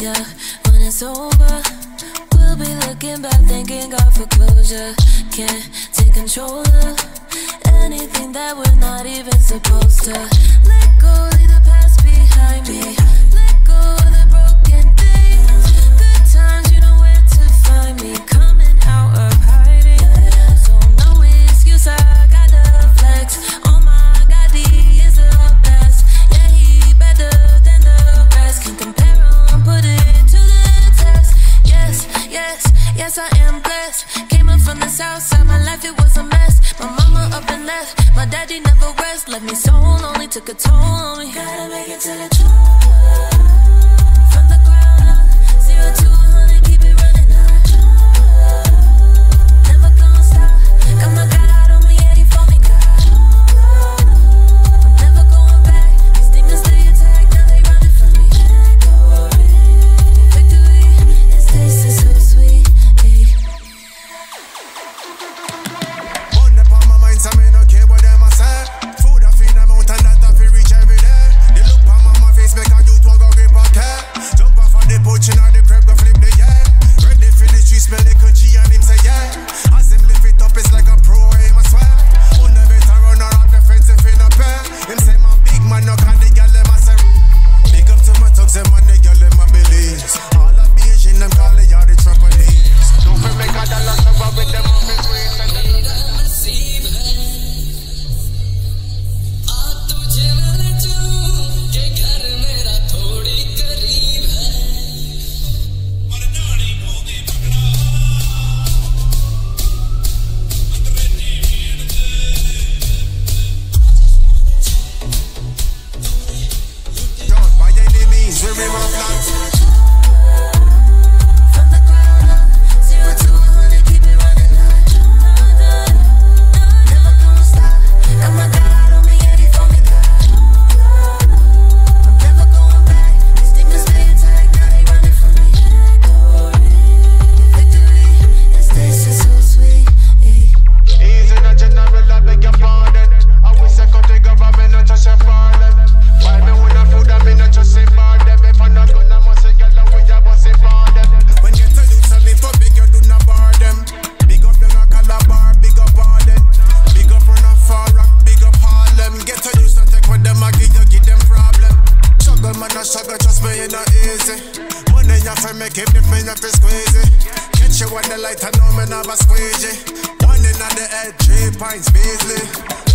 yeah When it's over, we'll be looking back Thanking God for closure. Can't take control of anything that we're not even supposed to. Let go, leave the past behind me. Yes, I am blessed. Came up from the south side, my life it was a mess. My mama up and left, my daddy never rest. Left me so lonely, took a toll on me. Gotta make it to the top. me my flats me keep the finger to squeeze it. Catch you on the light, I know me never squeeze it. One in on the head, three pints, Beasley.